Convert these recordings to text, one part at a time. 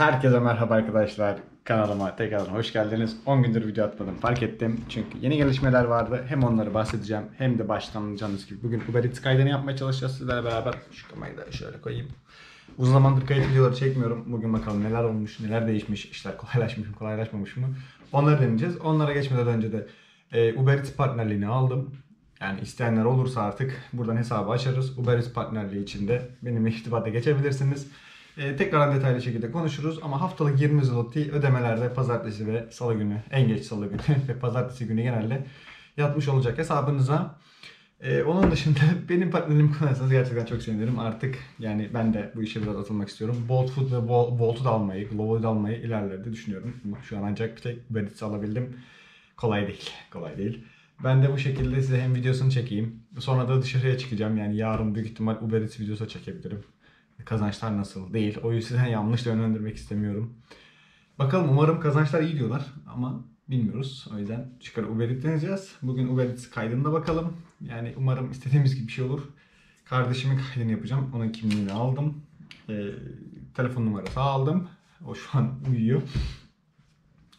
Herkese merhaba arkadaşlar. Kanalıma tekrardan hoş geldiniz. 10 gündür video atmadım fark ettim. Çünkü yeni gelişmeler vardı. Hem onları bahsedeceğim hem de baştan anlayacağınız gibi. Bugün Uber Eats kaydını yapmaya çalışacağız sizlerle beraber. Şu kamerayı da şöyle koyayım. Uzun zamandır kayıt videoları çekmiyorum. Bugün bakalım neler olmuş, neler değişmiş, işler kolaylaşmış mı, kolaylaşmamış mı? Onları deneyeceğiz. Onlara geçmeden önce de e, Uber Eats partnerliğini aldım. Yani isteyenler olursa artık buradan hesabı açarız. Uber Eats partnerliği içinde benimle irtibata geçebilirsiniz. Ee, tekrardan detaylı şekilde konuşuruz ama haftalık 20 zloty ödemelerde pazartesi ve salı günü, en geç salı günü ve pazartesi günü genelde yatmış olacak hesabınıza. Ee, onun dışında benim partnerimi kullanırsanız gerçekten çok sevinirim. Artık yani ben de bu işe biraz atılmak istiyorum. Bolt Food ve Volt'u da almayı, Glovo'yu da almayı ilerlerde düşünüyorum. Şu an ancak bir tek Eats'i alabildim. Kolay değil, kolay değil. Ben de bu şekilde size hem videosunu çekeyim. Sonra da dışarıya çıkacağım. Yani yarın büyük ihtimal Uber Eats videosu çekebilirim. Kazançlar nasıl değil. O yüzden yanlış yönlendirmek istemiyorum. Bakalım umarım kazançlar iyi diyorlar ama bilmiyoruz. O yüzden çıkar Uber Eats deneyeceğiz. Bugün Uber Eats kaydında bakalım. Yani umarım istediğimiz gibi bir şey olur. Kardeşimin kaydını yapacağım. Onun kimliğini aldım. Ee, telefon numarası aldım. O şu an uyuyor.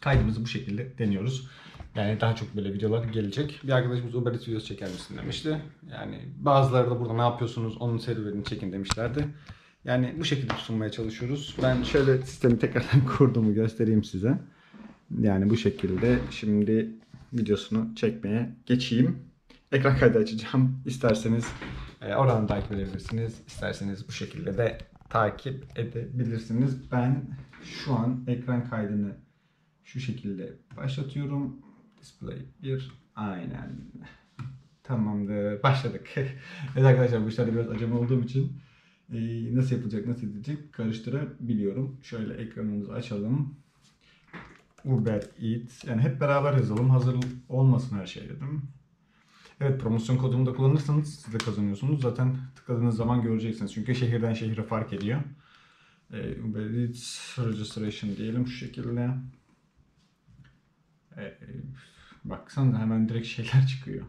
Kaydımızı bu şekilde deniyoruz. Yani daha çok böyle videolar gelecek. Bir arkadaşımız Uber Eats videosu çeker misin demişti. Yani bazıları da burada ne yapıyorsunuz onun serüvenini çekin demişlerdi. Yani bu şekilde sunmaya çalışıyoruz. Ben şöyle sistemi tekrardan kurduğumu göstereyim size. Yani bu şekilde şimdi videosunu çekmeye geçeyim. Ekran kaydı açacağım. İsterseniz e, oradan takip edebilirsiniz. İsterseniz bu şekilde de takip edebilirsiniz. Ben şu an ekran kaydını şu şekilde başlatıyorum. Display 1. Aynen. Tamamdır. Başladık. evet arkadaşlar bu işlerde biraz acemi olduğum için nasıl yapılacak, nasıl edilecek karıştırabiliyorum. Şöyle ekranımızı açalım. Uber Eats. Yani hep beraber yazalım. Hazır olmasın her şey dedim. Evet promosyon kodumu da kullanırsanız siz de kazanıyorsunuz. Zaten tıkladığınız zaman göreceksiniz. Çünkü şehirden şehire fark ediyor. E, Uber Eats Registration diyelim şu şekilde. E, baksanıza hemen direkt şeyler çıkıyor.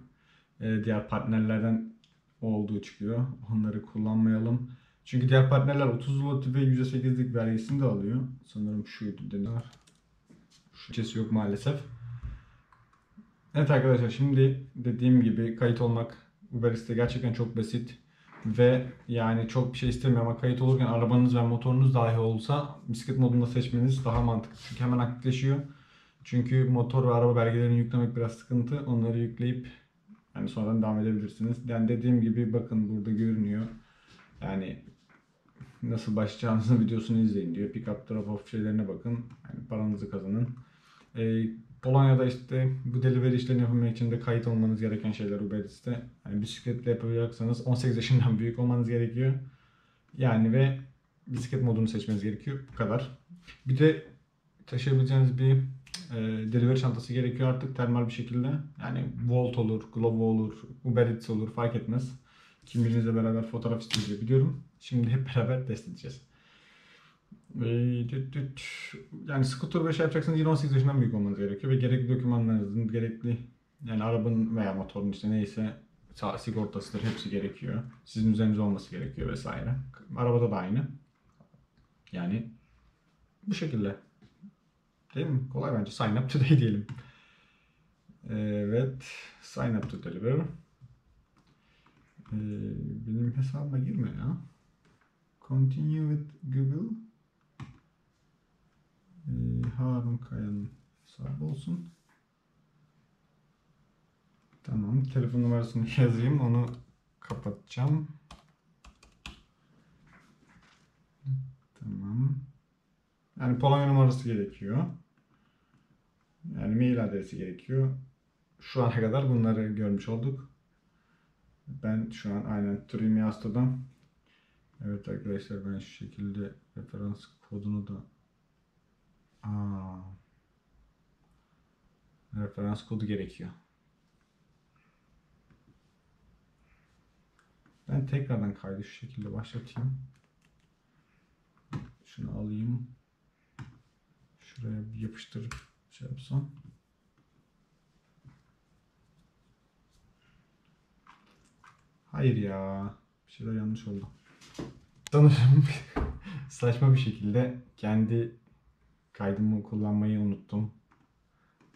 Diğer partnerlerden olduğu çıkıyor. Onları kullanmayalım. Çünkü diğer partnerler 30 zloty ve %8'lik vergisini de alıyor. Sanırım şuydu deniyor. Şüphesi yok maalesef. Evet arkadaşlar şimdi dediğim gibi kayıt olmak Uber Eats'te gerçekten çok basit. Ve yani çok bir şey istemiyor ama kayıt olurken arabanız ve motorunuz dahi olsa bisiklet modunda seçmeniz daha mantıklı. Çünkü hemen aktifleşiyor. Çünkü motor ve araba belgelerini yüklemek biraz sıkıntı. Onları yükleyip yani sonradan devam edebilirsiniz. Yani dediğim gibi bakın burada görünüyor. Yani nasıl başlayacağınızın videosunu izleyin diyor. Pick up drop off şeylerine bakın. Yani paranızı kazanın. Ee, Polonya'da işte bu delivery işlerini yapabilmek için de kayıt olmanız gereken şeyler Uber Eats'te. Yani bisikletle yapacaksanız 18 yaşından büyük olmanız gerekiyor. Yani ve bisiklet modunu seçmeniz gerekiyor. Bu kadar. Bir de taşıyabileceğiniz bir e, delivery çantası gerekiyor artık termal bir şekilde. Yani Volt olur, Glovo olur, Uber Eats olur fark etmez. Kim birinizle beraber fotoğraf isteyeceği biliyorum. Şimdi hep beraber test edeceğiz. E, düt. Yani scooter ve şey yapacaksanız yine 18 yaşından büyük olmanız gerekiyor ve gerekli dokümanlarınızın gerekli yani arabanın veya motorun işte neyse sigortasıdır hepsi gerekiyor. Sizin üzerinizde olması gerekiyor vesaire. Arabada da aynı. Yani bu şekilde. Değil mi? Kolay bence. Sign up today diyelim. Evet. Sign up to deliver. Ee, benim hesabıma girme ya. Continue with Google. Ee, Harun Kaya'nın hesabı olsun. Tamam. Telefon numarasını yazayım. Onu kapatacağım. Tamam. Yani Polonya numarası gerekiyor. Yani mail adresi gerekiyor. Şu ana kadar bunları görmüş olduk. Ben şu an aynen Turim Yasto'dan. Evet arkadaşlar ben şu şekilde referans kodunu da Aa, referans kodu gerekiyor. Ben tekrardan kaydı şu şekilde başlatayım. Şunu alayım. Şuraya bir yapıştırıp şey yapsam. Hayır ya. Bir şeyler yanlış oldu. Sanırım saçma bir şekilde kendi kaydımı kullanmayı unuttum.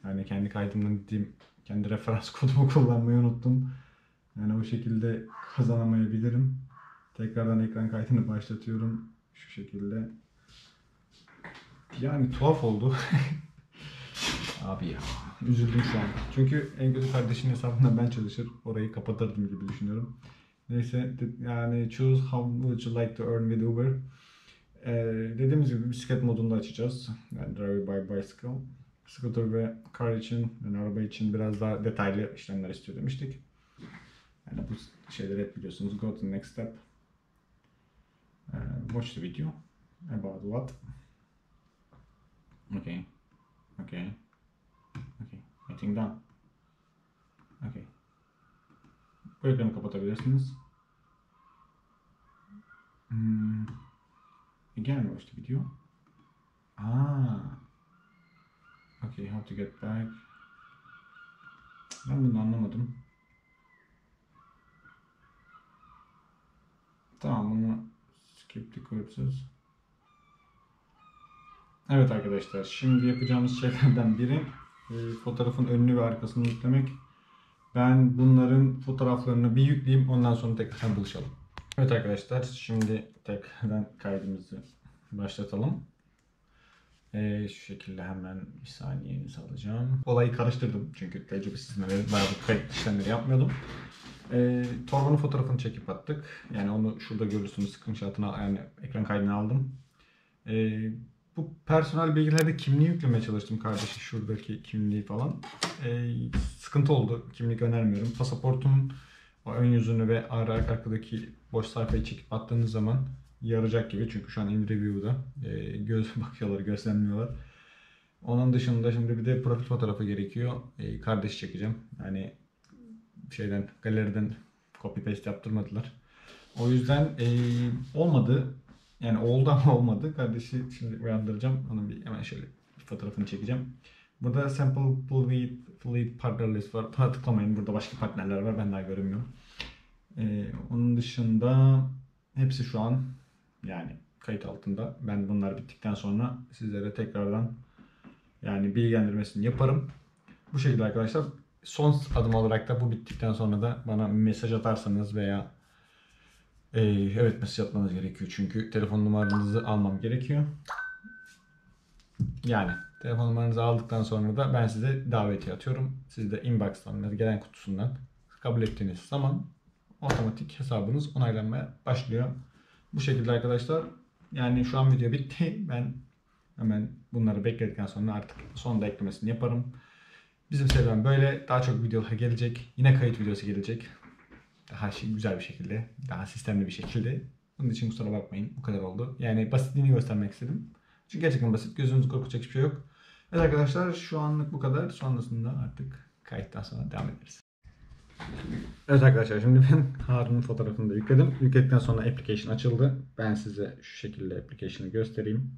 Yani kendi kaydımdan dediğim kendi referans kodumu kullanmayı unuttum. Yani o şekilde kazanamayabilirim. Tekrardan ekran kaydını başlatıyorum. Şu şekilde. Yani tuhaf oldu. Abi ya. Üzüldüm şu an. Çünkü en kötü kardeşin hesabında ben çalışır. Orayı kapatırdım gibi düşünüyorum. Neyse yani choose how would you like to earn with Uber. Ee, dediğimiz gibi bisiklet modunda açacağız. Yani drive by bicycle. Scooter ve car için, yani araba için biraz daha detaylı işlemler istiyor demiştik. Yani bu şeyleri hep biliyorsunuz. Go to the next step. Uh, watch the video about what? Okay. Okay. Think done. Okay. Bu ekranı kapatabilirsiniz. Hmm. Again watch the video. Ah. Okay, how to get back. Ben bunu anlamadım. Tamam bunu the corpses. Evet arkadaşlar şimdi yapacağımız şeylerden biri e, fotoğrafın önünü ve arkasını yüklemek. Ben bunların fotoğraflarını bir yükleyeyim ondan sonra tekrar buluşalım. Evet arkadaşlar şimdi tekrardan kaydımızı başlatalım. Ee, şu şekilde hemen bir saniyenizi alacağım. Olayı karıştırdım çünkü tecrübesizim ve bayağı bu kayıt işlemleri yapmıyordum. Ee, torbanın fotoğrafını çekip attık. Yani onu şurada görürsünüz screenshot'ını yani ekran kaydını aldım. Ee, bu personel bilgilerde kimliği yüklemeye çalıştım kardeşi şuradaki kimliği falan. Ee, sıkıntı oldu. Kimlik önermiyorum. Pasaportumun o ön yüzünü ve arka arkadaki boş sayfayı çekip attığınız zaman yarayacak gibi. Çünkü şu an in review'da. Ee, göz bakıyorlar, gözlemliyorlar. Onun dışında şimdi bir de profil fotoğrafı gerekiyor. Ee, kardeş çekeceğim. Yani şeyden galeriden copy paste yaptırmadılar. O yüzden eee, olmadı. Yani oldu ama olmadı. Kardeşi şimdi uyandıracağım. Onun bir hemen şöyle bir fotoğrafını çekeceğim. Burada sample fleet, fleet partner list var. Buna tıklamayın. Burada başka partnerler var. Ben daha görünmüyorum. Eee, onun dışında hepsi şu an yani kayıt altında. Ben bunlar bittikten sonra sizlere tekrardan yani bilgilendirmesini yaparım. Bu şekilde arkadaşlar son adım olarak da bu bittikten sonra da bana mesaj atarsanız veya e, evet mesaj atmanız gerekiyor çünkü telefon numaranızı almam gerekiyor. Yani telefon numaranızı aldıktan sonra da ben size davetiye atıyorum. Siz de inbox'tan da gelen kutusundan kabul ettiğiniz zaman otomatik hesabınız onaylanmaya başlıyor. Bu şekilde arkadaşlar yani şu an video bitti. Ben hemen bunları bekledikten sonra artık sonda eklemesini yaparım. Bizim serüven böyle. Daha çok videolar gelecek. Yine kayıt videosu gelecek. Daha şey, güzel bir şekilde. Daha sistemli bir şekilde. Bunun için kusura bakmayın. Bu kadar oldu. Yani basitliğini göstermek istedim. Çünkü gerçekten basit. Gözünüzü korkutacak hiçbir şey yok. Evet arkadaşlar şu anlık bu kadar. Sonrasında artık kayıttan sonra devam ederiz. Evet arkadaşlar şimdi ben Harun'un fotoğrafını da yükledim. Yükledikten sonra application açıldı. Ben size şu şekilde application'ı göstereyim.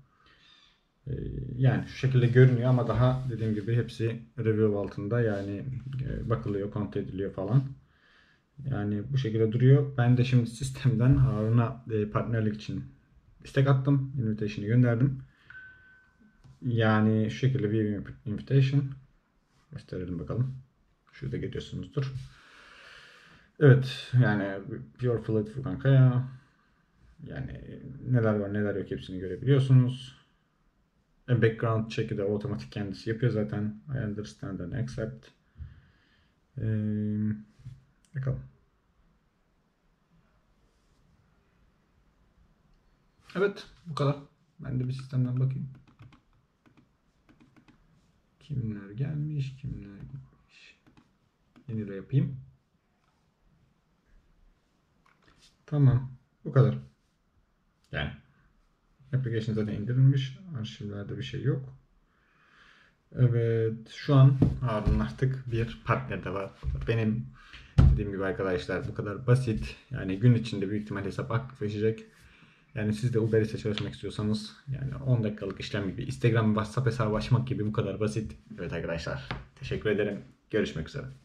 Ee, Yani şu şekilde görünüyor ama daha dediğim gibi hepsi review altında yani e, bakılıyor, kontrol ediliyor falan. Yani bu şekilde duruyor. Ben de şimdi sistemden Harun'a e, partnerlik için istek attım. Invitation'ı gönderdim. Yani şu şekilde bir invitation. Gösterelim bakalım. Şurada görüyorsunuzdur. Evet yani Pure Fluid Furkan Kaya. Yani neler var neler yok hepsini görebiliyorsunuz. E, background check'i de otomatik kendisi yapıyor zaten. I understand and accept. Ee, bakalım. Evet bu kadar. Ben de bir sistemden bakayım. Kimler gelmiş, kimler gitmiş. Yeni de yapayım. Tamam. Bu kadar. Yani Application zaten indirilmiş. Arşivlerde bir şey yok. Evet. Şu an Harun artık bir partner de var. Benim dediğim gibi arkadaşlar bu kadar basit. Yani gün içinde büyük ihtimal hesap aktifleşecek. Yani siz de Uber Eats'e çalışmak istiyorsanız yani 10 dakikalık işlem gibi Instagram, WhatsApp hesabı açmak gibi bu kadar basit. Evet arkadaşlar. Teşekkür ederim. Görüşmek üzere.